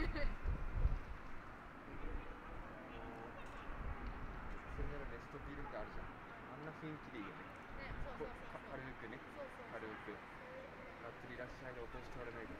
それならネストビルってあるじゃんあんな雰囲気でいいよね。ねそうそうそうこか軽く。ね軽くがっつりいらっしゃいで落としておらないけどね